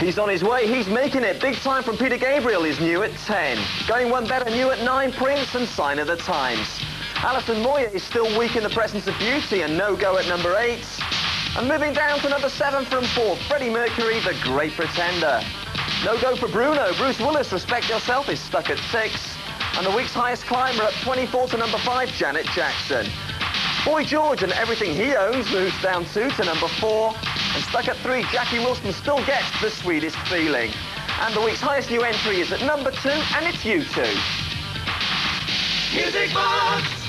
He's on his way, he's making it. Big time from Peter Gabriel is new at 10. Going one better, new at 9, Prince and Sign of the Times. Alison Moyet is still weak in the presence of beauty and no go at number 8. And moving down to number 7 from 4, Freddie Mercury, The Great Pretender. No go for Bruno. Bruce Willis, Respect Yourself, is stuck at 6. And the week's highest climber at 24 to number 5, Janet Jackson. Boy George and everything he owns moves down 2 to number 4. And stuck at 3, Jackie Wilson still gets the sweetest feeling. And the week's highest new entry is at number 2, and it's U2. Music Box!